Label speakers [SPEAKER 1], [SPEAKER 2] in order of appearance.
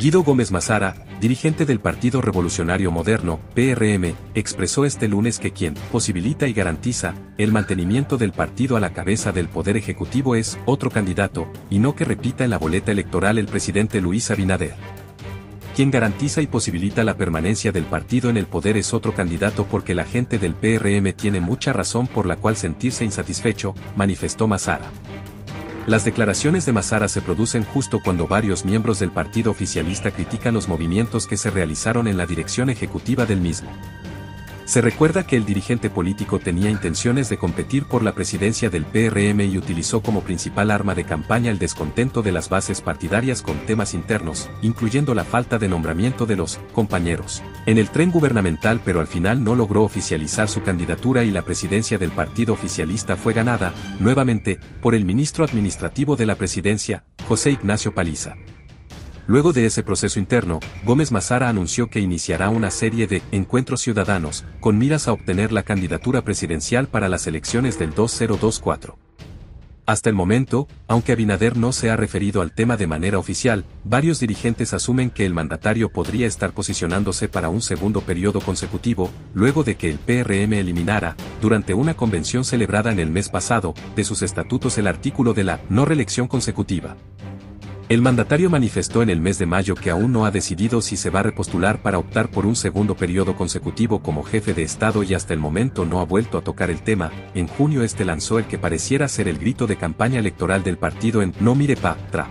[SPEAKER 1] Guido Gómez Mazara, dirigente del Partido Revolucionario Moderno, PRM, expresó este lunes que quien posibilita y garantiza el mantenimiento del partido a la cabeza del Poder Ejecutivo es otro candidato, y no que repita en la boleta electoral el presidente Luis Abinader. Quien garantiza y posibilita la permanencia del partido en el poder es otro candidato porque la gente del PRM tiene mucha razón por la cual sentirse insatisfecho, manifestó Mazara. Las declaraciones de Mazara se producen justo cuando varios miembros del partido oficialista critican los movimientos que se realizaron en la dirección ejecutiva del mismo. Se recuerda que el dirigente político tenía intenciones de competir por la presidencia del PRM y utilizó como principal arma de campaña el descontento de las bases partidarias con temas internos, incluyendo la falta de nombramiento de los compañeros en el tren gubernamental pero al final no logró oficializar su candidatura y la presidencia del partido oficialista fue ganada, nuevamente, por el ministro administrativo de la presidencia, José Ignacio Paliza. Luego de ese proceso interno, Gómez Mazara anunció que iniciará una serie de encuentros ciudadanos, con miras a obtener la candidatura presidencial para las elecciones del 2024. Hasta el momento, aunque Abinader no se ha referido al tema de manera oficial, varios dirigentes asumen que el mandatario podría estar posicionándose para un segundo periodo consecutivo, luego de que el PRM eliminara, durante una convención celebrada en el mes pasado, de sus estatutos el artículo de la no reelección consecutiva. El mandatario manifestó en el mes de mayo que aún no ha decidido si se va a repostular para optar por un segundo periodo consecutivo como jefe de Estado y hasta el momento no ha vuelto a tocar el tema. En junio este lanzó el que pareciera ser el grito de campaña electoral del partido en No mire pa, tra.